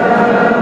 Amen.